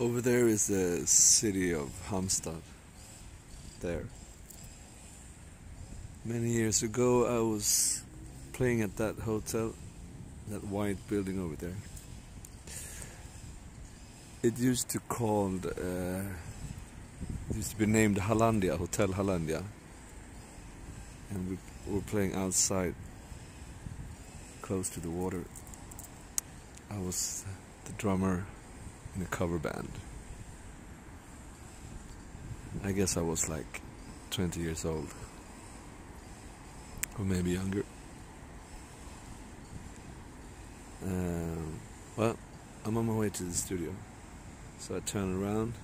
Over there is the city of Halmstad. There. Many years ago, I was playing at that hotel, that white building over there. It used to called, uh, used to be named Hallandia, Hotel Hallandia, and we were playing outside, close to the water. I was the drummer in a cover band. I guess I was like 20 years old, or maybe younger. Um, well, I'm on my way to the studio, so I turn around,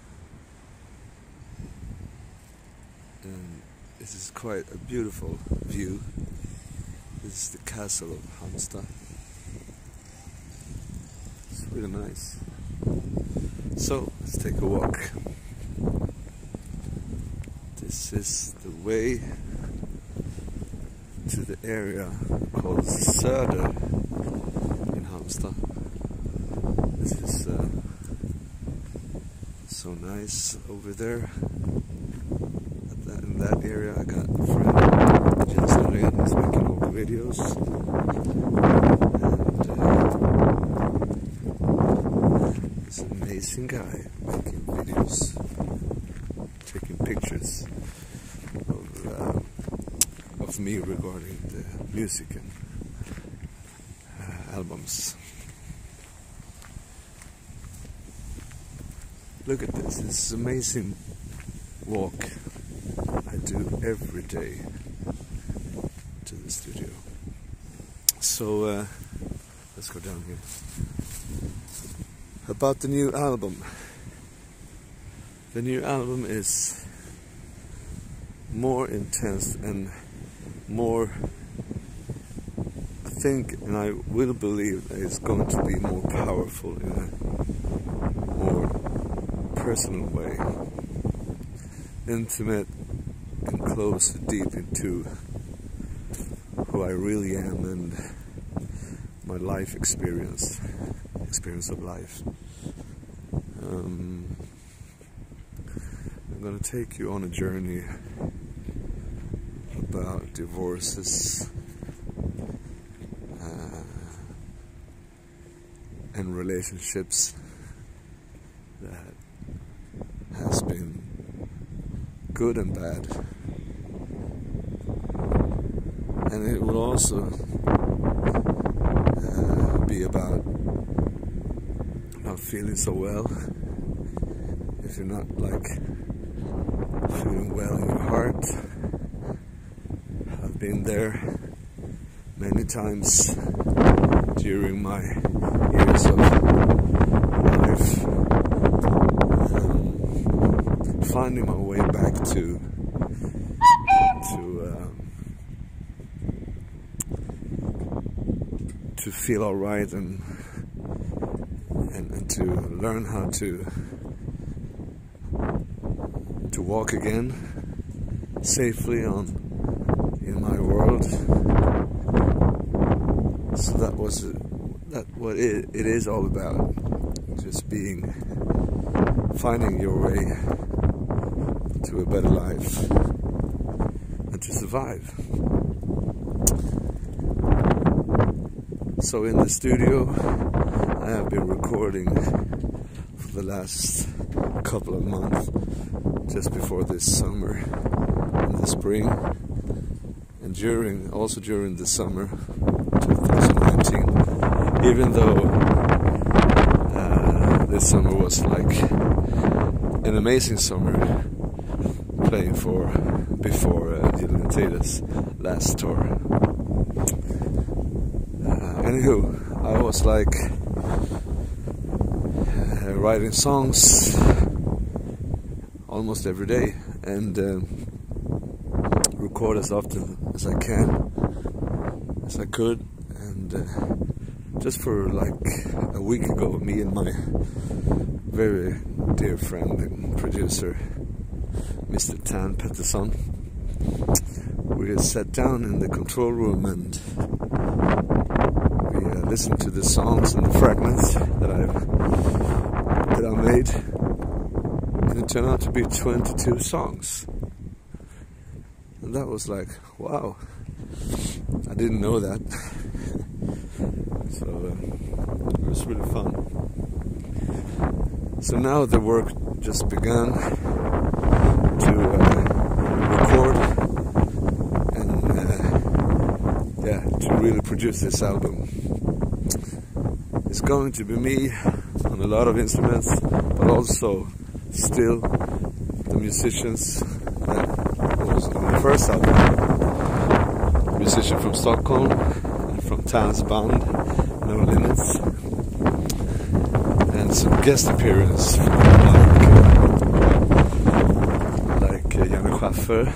and this is quite a beautiful view. This is the castle of Halmstad. It's really nice. So let's take a walk. This is the way to the area called Söder in Halmstad. This is uh, so nice over there. That, in that area, I got a friend, Jens Norén, who's making all the videos. Amazing guy making videos, taking pictures of, uh, of me regarding the music and uh, albums. Look at this, this amazing walk I do every day to the studio. So uh, let's go down here about the new album. The new album is more intense and more I think and I will believe that it's going to be more powerful in a more personal way. Intimate and close deep into who I really am and my life experience experience of life. Um, I'm going to take you on a journey about divorces uh, and relationships that has been good and bad. And it will also uh, be about not feeling so well if you're not like feeling well in your heart. I've been there many times during my years of life, um, finding my way back to to um, to feel alright and, and and to learn how to to walk again safely on in my world. So that was that what it, it is all about. Just being finding your way to a better life and to survive. So in the studio I have been recording for the last couple of months just before this summer in the spring and during also during the summer 2019 even though uh, this summer was like an amazing summer playing for before uh, Gyllene Tiders last tour. Uh, anywho I was like uh, writing songs almost every day and uh, record as often as I can, as I could. And uh, just for like a week ago, me and my very dear friend and producer, Mr. Tan Pettersson, we sat down in the control room and uh, to the songs and the fragments that I've that I made It turned out to be 22 songs. And that was like, wow, I didn't know that. so uh, it was really fun. So now the work just began to uh, record and uh, yeah, to really produce this album. It's going to be me on a lot of instruments, but also still the musicians that was on the first album. Musician from Stockholm and from Tans band, No Limits. And some guest appearance from like, like uh, Janne Schaffer.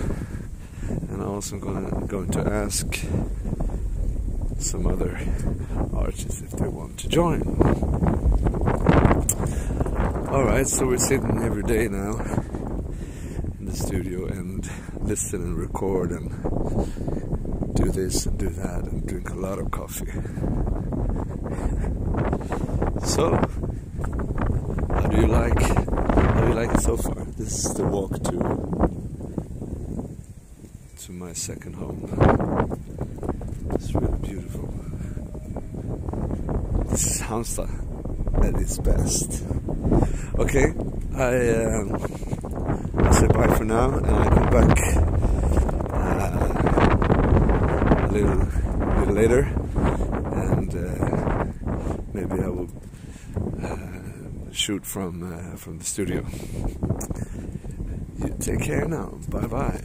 And I'm also going, going to ask some other artists if they want to join. Alright, so we're sitting every day now in the studio and listen and record and do this and do that and drink a lot of coffee. so, how do you like how do you like it so far? This is the walk to to my second home. It's really beautiful. This is at its best. Okay, I, um, say bye for now, and I come back uh, a little, little later, and uh, maybe I will uh, shoot from uh, from the studio. You take care now. Bye bye.